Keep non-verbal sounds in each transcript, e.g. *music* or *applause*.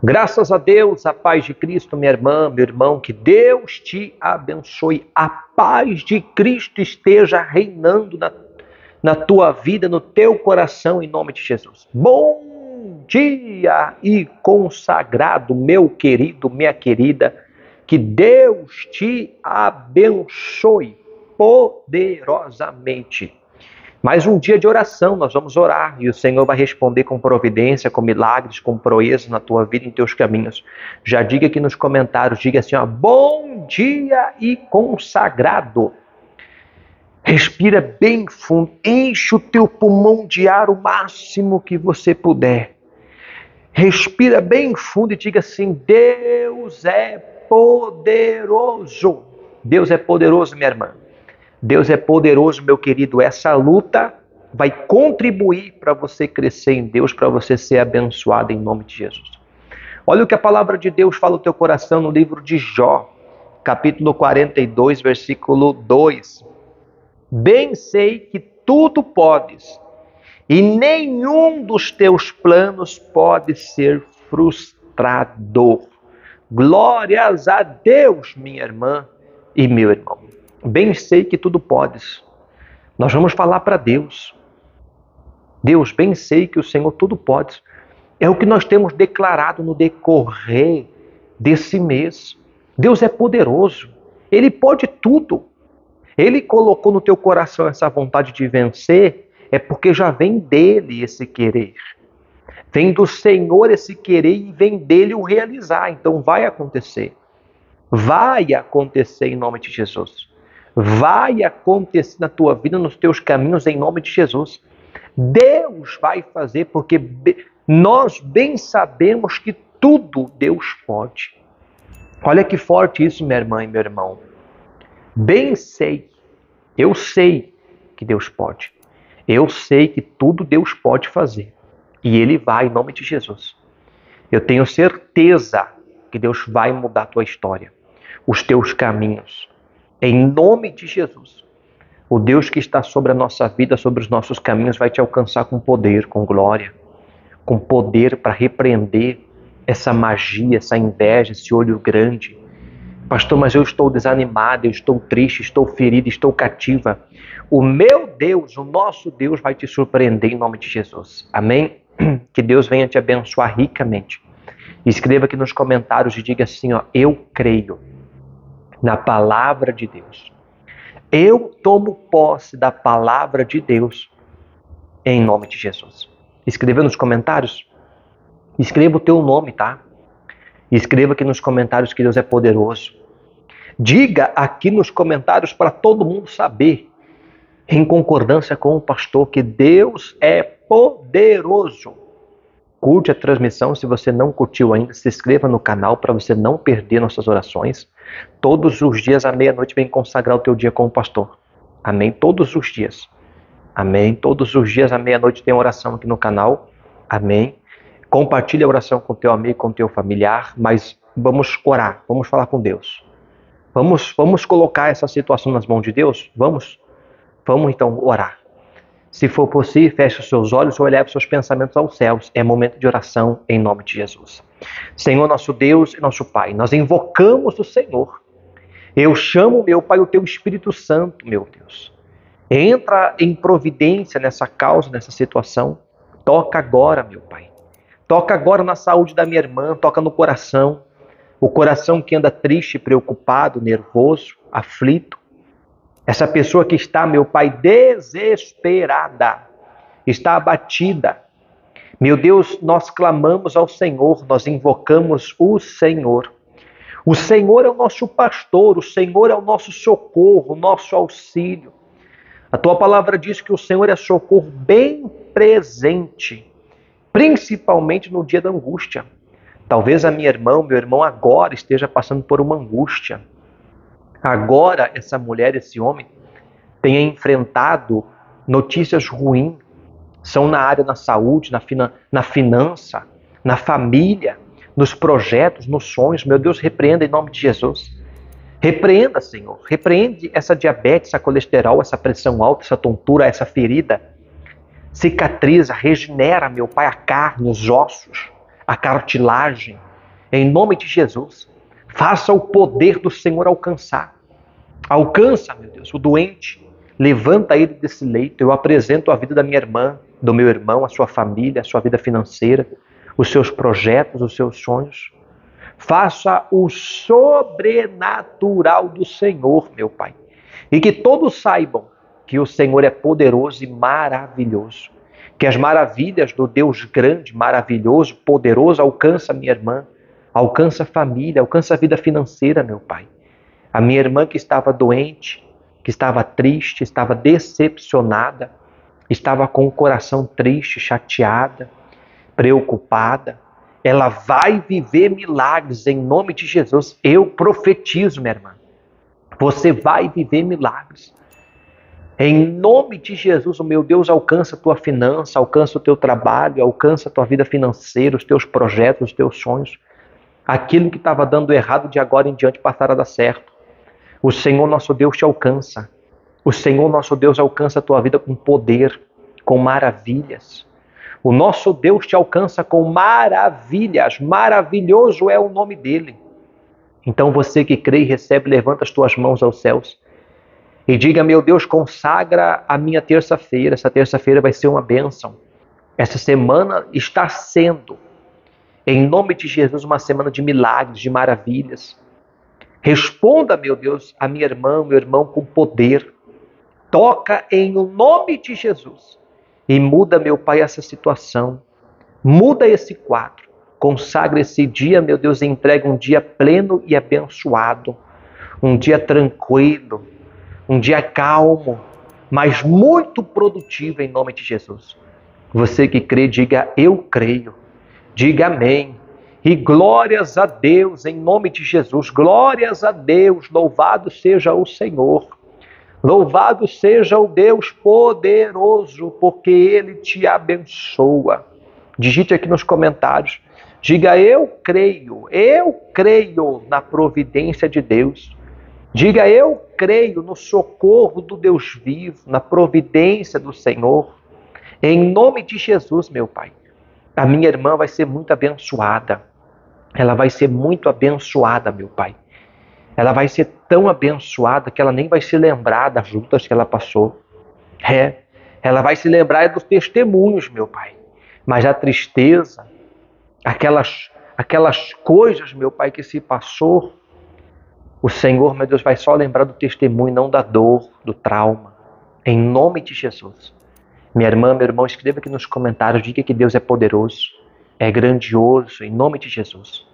Graças a Deus, a paz de Cristo, minha irmã, meu irmão, que Deus te abençoe. A paz de Cristo esteja reinando na, na tua vida, no teu coração, em nome de Jesus. Bom dia e consagrado, meu querido, minha querida. Que Deus te abençoe poderosamente. Mais um dia de oração, nós vamos orar e o Senhor vai responder com providência, com milagres, com proeza na tua vida, em teus caminhos. Já diga aqui nos comentários, diga assim, ó, bom dia e consagrado. Respira bem fundo, enche o teu pulmão de ar o máximo que você puder. Respira bem fundo e diga assim: Deus é poderoso. Deus é poderoso, minha irmã. Deus é poderoso, meu querido. Essa luta vai contribuir para você crescer em Deus, para você ser abençoado em nome de Jesus. Olha o que a palavra de Deus fala no teu coração no livro de Jó, capítulo 42, versículo 2. Bem sei que tudo podes, e nenhum dos teus planos pode ser frustrado. Glórias a Deus, minha irmã e meu irmão. Bem sei que tudo podes. Nós vamos falar para Deus. Deus, bem sei que o Senhor tudo pode. É o que nós temos declarado no decorrer desse mês. Deus é poderoso. Ele pode tudo. Ele colocou no teu coração essa vontade de vencer, é porque já vem dele esse querer. Vem do Senhor esse querer e vem dele o realizar. Então vai acontecer. Vai acontecer em nome de Jesus vai acontecer na tua vida, nos teus caminhos, em nome de Jesus. Deus vai fazer, porque nós bem sabemos que tudo Deus pode. Olha que forte isso, minha irmã e meu irmão. Bem sei, eu sei que Deus pode. Eu sei que tudo Deus pode fazer. E Ele vai em nome de Jesus. Eu tenho certeza que Deus vai mudar a tua história, os teus caminhos. Em nome de Jesus. O Deus que está sobre a nossa vida, sobre os nossos caminhos, vai te alcançar com poder, com glória, com poder para repreender essa magia, essa inveja, esse olho grande. Pastor, mas eu estou desanimado, eu estou triste, estou ferido, estou cativa. O meu Deus, o nosso Deus, vai te surpreender em nome de Jesus. Amém? *clears throat* Que Deus venha te abençoar ricamente. Escreva aqui nos comentários e diga assim: ó, eu creio na palavra de Deus. Eu tomo posse da palavra de Deus em nome de Jesus. Escreva nos comentários. Escreva o teu nome, tá? Escreva aqui nos comentários que Deus é poderoso. Diga aqui nos comentários para todo mundo saber, em concordância com o pastor, que Deus é poderoso. Curte a transmissão. Se você não curtiu ainda, se inscreva no canal para você não perder nossas orações. Todos os dias à meia-noite vem consagrar o teu dia com o pastor. Amém? Todos os dias. Amém? Todos os dias à meia-noite tem oração aqui no canal. Amém? Compartilhe a oração com teu amigo, com teu familiar, mas vamos orar, vamos falar com Deus. Vamos, vamos colocar essa situação nas mãos de Deus? Vamos? Vamos então orar. Se for possível, feche os seus olhos ou eleve seus pensamentos aos céus. É momento de oração em nome de Jesus. Senhor, nosso Deus e nosso Pai, nós invocamos o Senhor. Eu chamo, meu Pai, o teu Espírito Santo, meu Deus. Entra em providência nessa causa, nessa situação. Toca agora, meu Pai. Toca agora na saúde da minha irmã, toca no coração. O coração que anda triste, preocupado, nervoso, aflito. Essa pessoa que está, meu Pai, desesperada, está abatida. Meu Deus, nós clamamos ao Senhor, nós invocamos o Senhor. O Senhor é o nosso pastor, o Senhor é o nosso socorro, o nosso auxílio. A tua palavra diz que o Senhor é socorro bem presente, principalmente no dia da angústia. Talvez a minha irmã, meu irmão agora esteja passando por uma angústia agora essa mulher, esse homem, tenha enfrentado notícias ruins, são na área da saúde, na, fina, na finança, na família, nos projetos, nos sonhos. Meu Deus, repreenda em nome de Jesus. Repreenda, Senhor. Repreende essa diabetes, essa colesterol, essa pressão alta, essa tontura, essa ferida. Cicatriza, regenera, meu Pai, a carne, os ossos, a cartilagem. em nome de Jesus. Faça o poder do Senhor alcançar. Alcança, meu Deus, o doente. Levanta ele desse leito. Eu apresento a vida da minha irmã, do meu irmão, a sua família, a sua vida financeira, os seus projetos, os seus sonhos. Faça o sobrenatural do Senhor, meu Pai. E que todos saibam que o Senhor é poderoso e maravilhoso. Que as maravilhas do Deus grande, maravilhoso, poderoso alcança minha irmã, alcança a família, alcança a vida financeira, meu Pai. A minha irmã que estava doente, que estava triste, estava decepcionada, estava com o coração triste, chateada, preocupada. Ela vai viver milagres em nome de Jesus. Eu profetizo, minha irmã. Você vai viver milagres. Em nome de Jesus, o meu Deus alcança a tua finança, alcança o teu trabalho, alcança a tua vida financeira, os teus projetos, os teus sonhos. Aquilo que estava dando errado de agora em diante passará a dar certo. O Senhor nosso Deus te alcança. O Senhor nosso Deus alcança a tua vida com poder, com maravilhas. O nosso Deus te alcança com maravilhas. Maravilhoso é o nome dele. Então você que crê e recebe, levanta as tuas mãos aos céus e diga: Meu Deus, consagra a minha terça-feira. Essa terça-feira vai ser uma bênção. Essa semana está sendo, em nome de Jesus, uma semana de milagres, de maravilhas. Responda, meu Deus, a minha irmã, meu irmão, com poder. Toca em o nome de Jesus e muda, meu Pai, essa situação. Muda esse quadro. Consagra esse dia, meu Deus, e entrega um dia pleno e abençoado. Um dia tranquilo, um dia calmo, mas muito produtivo em nome de Jesus. Você que crê, diga eu creio. Diga amém. E glórias a Deus em nome de Jesus. Glórias a Deus. Louvado seja o Senhor. Louvado seja o Deus poderoso, porque ele te abençoa. Digite aqui nos comentários. Diga eu creio. Eu creio na providência de Deus. Diga eu creio no socorro do Deus vivo, na providência do Senhor. Em nome de Jesus, meu Pai. A minha irmã vai ser muito abençoada. Ela vai ser muito abençoada, meu Pai. Ela vai ser tão abençoada que ela nem vai se lembrar das lutas que ela passou. É, ela vai se lembrar dos testemunhos, meu Pai. Mas a tristeza, aquelas, aquelas coisas, meu Pai, que se passou, o Senhor, meu Deus, vai só lembrar do testemunho, não da dor, do trauma. Em nome de Jesus. Minha irmã, meu irmão, escreva aqui nos comentários, diga que Deus é poderoso, é grandioso, em nome de Jesus.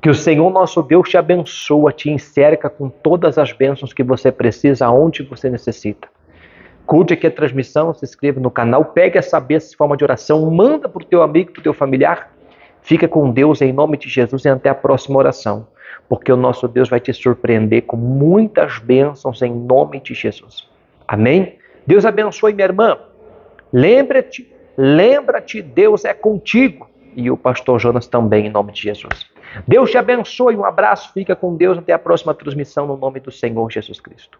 Que o Senhor nosso Deus te abençoa, te encerca com todas as bênçãos que você precisa, aonde você necessita. Curte aqui a transmissão, se inscreva no canal, pegue essa bênção em forma de oração, manda para o teu amigo, para o teu familiar. Fica com Deus em nome de Jesus e até a próxima oração porque o nosso Deus vai te surpreender com muitas bênçãos em nome de Jesus. Amém? Deus abençoe minha irmã. Lembra-te, lembra-te, Deus é contigo. E o pastor Jonas também, em nome de Jesus. Deus te abençoe, um abraço, fica com Deus, até a próxima transmissão no nome do Senhor Jesus Cristo.